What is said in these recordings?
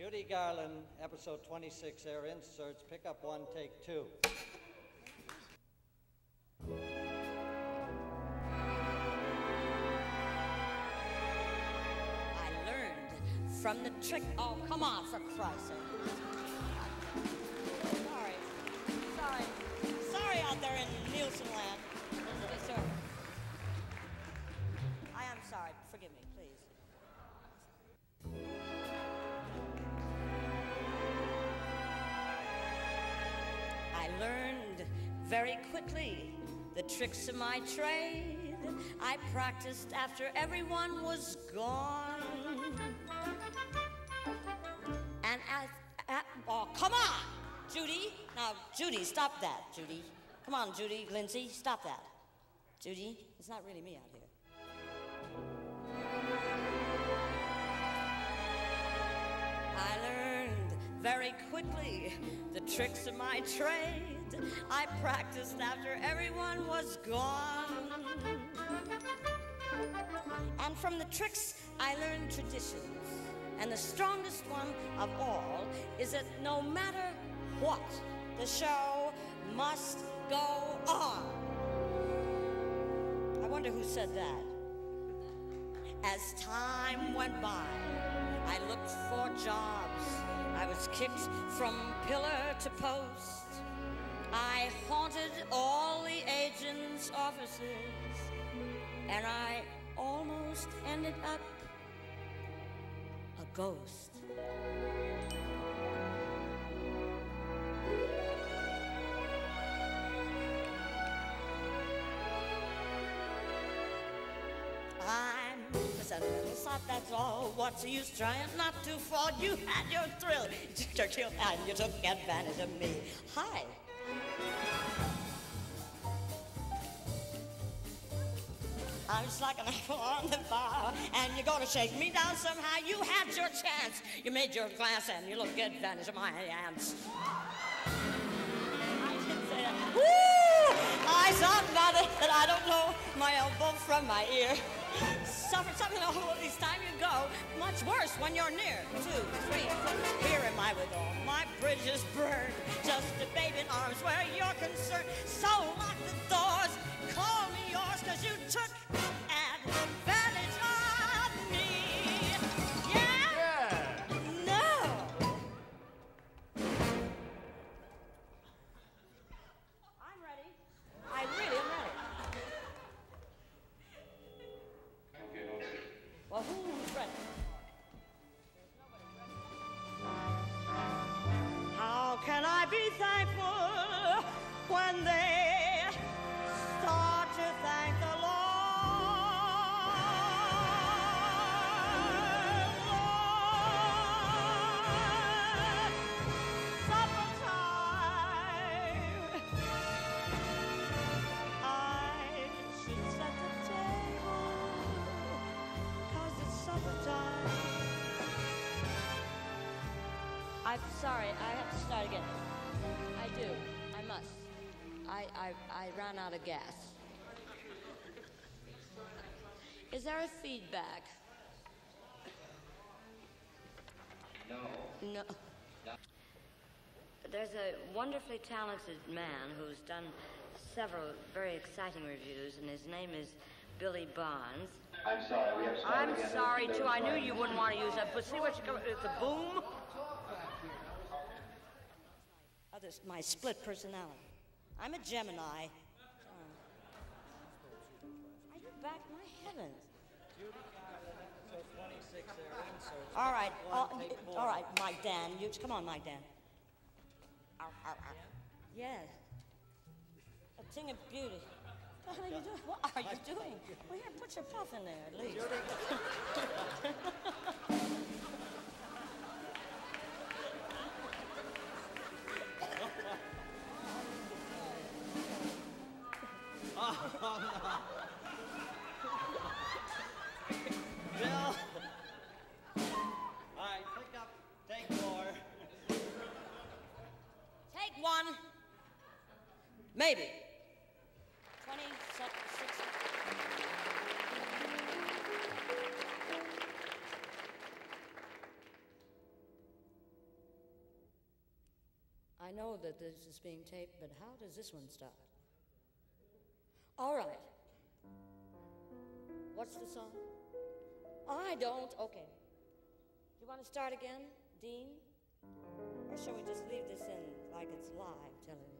Judy Garland, episode 26, air inserts, pick up one, take two. I learned from the trick. Oh, come on, for Christ's sake. Very quickly the tricks of my trade. I practiced after everyone was gone. And as, oh, come on, Judy. Now, Judy, stop that, Judy. Come on, Judy, Lindsay, stop that. Judy, it's not really me out very quickly the tricks of my trade. I practiced after everyone was gone. And from the tricks, I learned traditions. And the strongest one of all is that no matter what, the show must go on. I wonder who said that. As time went by, I looked for jobs. I was kicked from pillar to post. I haunted all the agents' offices, and I almost ended up a ghost. A sot, that's all. What's the use trying not to fall? You had your thrill, you took your and you took advantage of me. Hi. I'm just like an apple on the bar, and you're gonna shake me down somehow. You had your chance. You made your glass, and you look advantage of my ants. I didn't say that. Woo! I about it that I don't know my elbow from my ear. Suffer something all this time you go. Much worse when you're near. Two, three, four. Here am I with all my bridges burned. Just a babe in arms where you're concerned. So lock the doors. Call me yours, cause you took advantage sorry, I have to start again. I do. I must. I, I, I ran out of gas. Is there a feedback? No. No. There's a wonderfully talented man who's done several very exciting revues, and his name is Billy Barnes. I'm sorry, we have I'm again. sorry too. I knew you wouldn't want to use that, but see what you come. It's a boom. Oh, this my split personality. I'm a Gemini. Uh, are you back? My heavens. Judy Garland, episode 26, air inserts. All right, up all, one, take four. all right, Mike Dan. You come on, Mike Dan. Ow, ow, ow. Yes. A thing of beauty. What are you doing? What are you doing? Well, here, put your puff in there at least. Maybe. Twenty-six. I know that this is being taped, but how does this one start? All right. What's the song? I don't. Okay. You want to start again, Dean? Or shall we just leave this in like it's live television?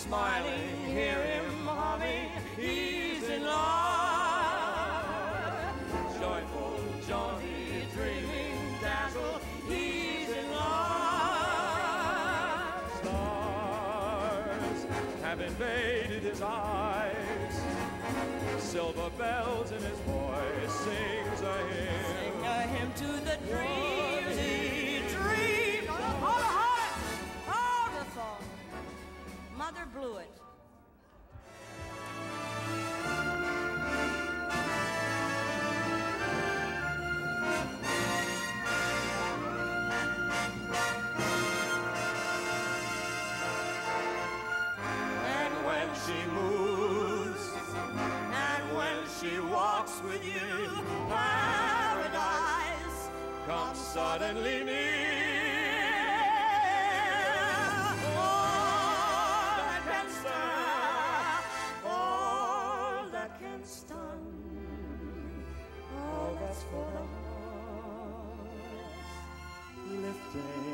smiling, hear him humming, he's in love. Joyful, jaunty, dreaming, dazzle, he's in love. Stars have invaded his eyes, silver bells in his voice sings a hymn. Sing a hymn to suddenly near. All that can stir, all that can stun, all that's for the heart lifting.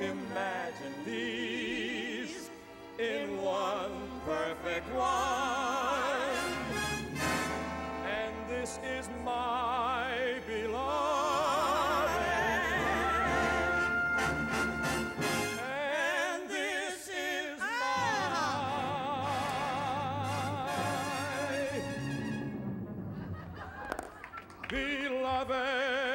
Imagine these beloved.